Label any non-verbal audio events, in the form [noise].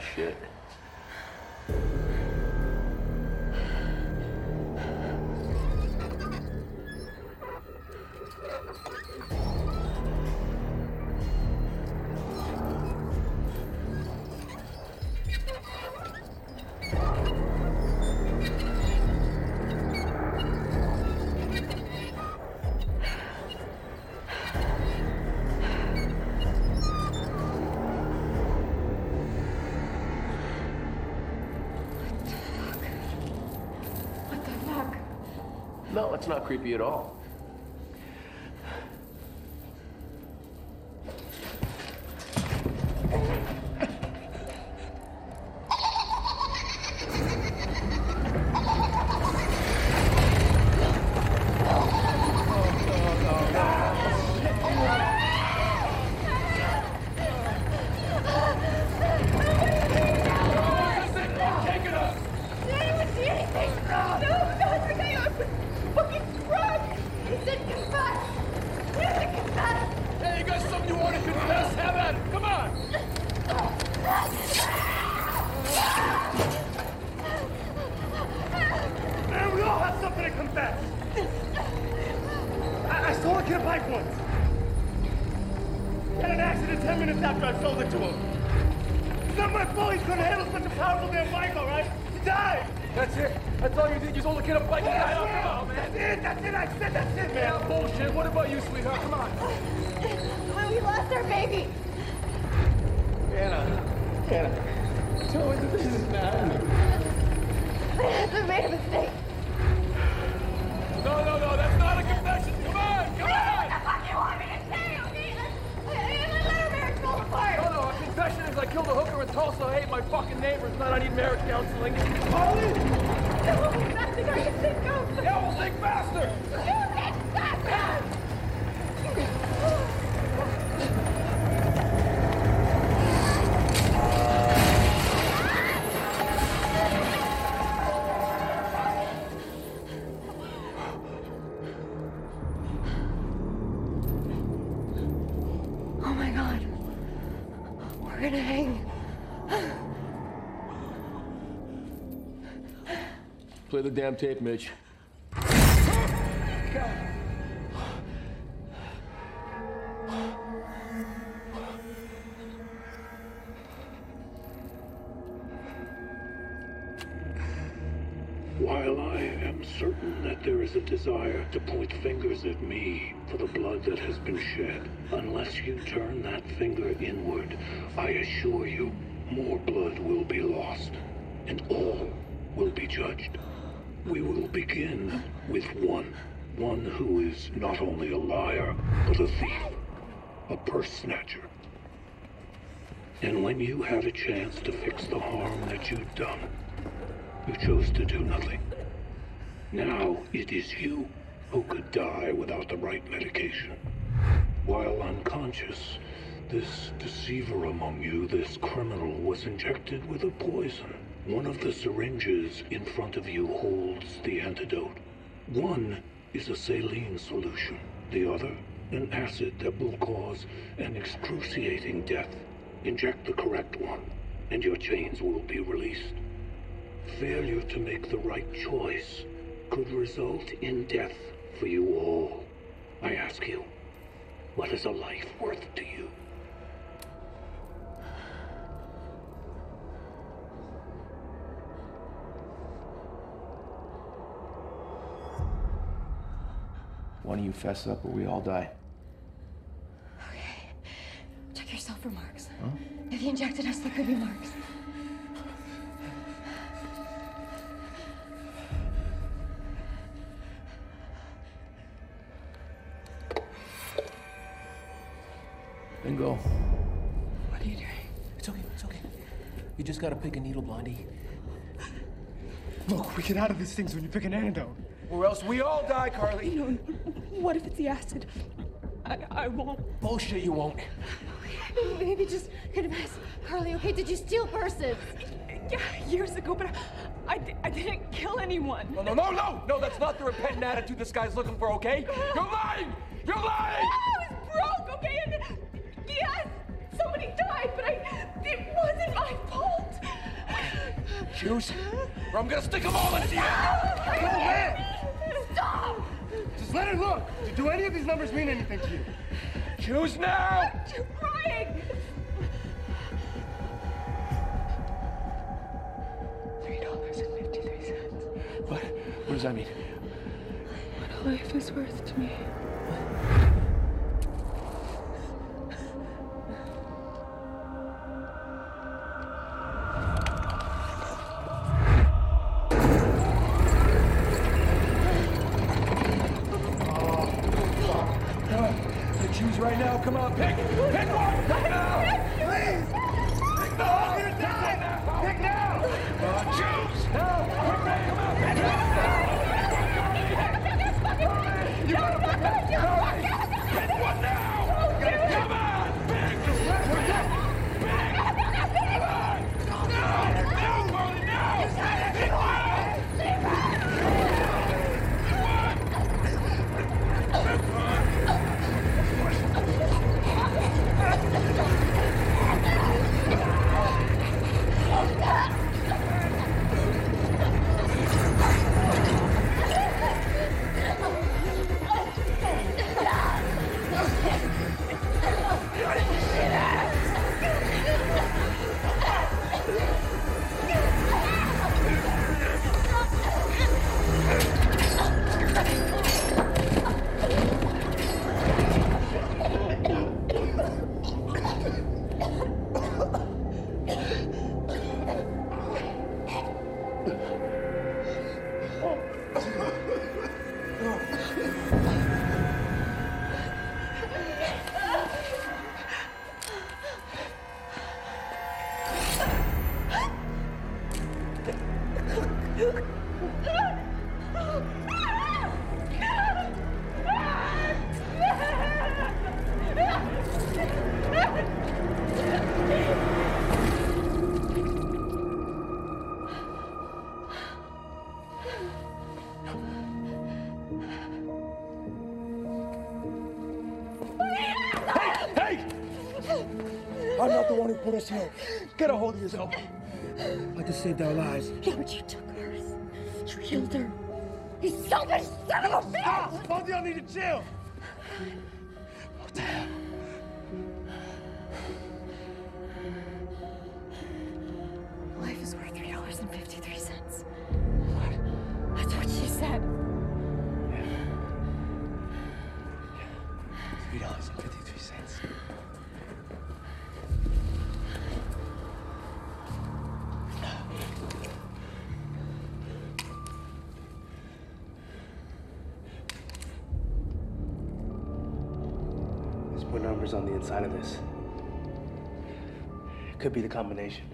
Shit. No, it's not creepy at all. It's not my fault he couldn't handle such a powerful damn bike, all right? He died. That's it. That's all you did. You sold the kid a bike and died. Come on, man. That's it, that's it, I said that's it, man. Yeah, bullshit. What about you, sweetheart? Come on. When we lost our baby. Anna. Anna. Tell me that this isn't happening. I made a mistake. No, no, no. That's not a confession. Come on. Come on. What the fuck you want me to say, okay? I, I, my letter marriage fell apart. No, no. A confession is I killed a hooker in Tulsa. I hate my fucking neighbors. Not I need marriage counseling. Harley? No, nothing I can think of. Yeah, well, think faster. You can stop gonna hang. Play the damn tape, Mitch. While am certain that there is a desire to point fingers at me for the blood that has been shed, unless you turn that finger inward, I assure you, more blood will be lost, and all will be judged. We will begin with one. One who is not only a liar, but a thief, a purse snatcher. And when you had a chance to fix the harm that you'd done, you chose to do nothing. Now it is you who could die without the right medication. While unconscious, this deceiver among you, this criminal, was injected with a poison. One of the syringes in front of you holds the antidote. One is a saline solution, the other, an acid that will cause an excruciating death. Inject the correct one, and your chains will be released. Failure to make the right choice could result in death for you all. I ask you, what is a life worth to you? Why don't you fess up or we all die? Okay. Check yourself for marks. If he injected us, there could be marks. Bingo. What are you doing? It's okay, it's okay. You just gotta pick a needle, Blondie. Look, we get out of these things when you pick an antidote. Or else we all die, Carly. No, no. What if it's the acid? I, I won't. Bullshit, you won't. Maybe just confess. Carly, okay, did you steal purses? Yeah, years ago, but I, I, I didn't kill anyone. No, no, no, no! No, that's not the repentant attitude this guy's looking for, okay? [laughs] You're lying! You're lying! I was broke, okay? And yes, somebody died, but I, it wasn't my fault. Choose, or I'm gonna stick them all into you! Go ahead! Stop! Just let her look. Do any of these numbers mean anything to you? Choose now! You're crying! Three dollars and fifty-three cents. What? What does that mean? What a life is worth to me. I'm not the one who put us here. Get a hold of yourself. I just saved our lives. Yeah, but you took hers. You killed her. You selfish son of a bitch! Ah, Both of y'all need to chill. What the hell? Life is worth three dollars and fifty-three cents. What? That's what she said. Three dollars and There's more numbers on the inside of this. It could be the combination.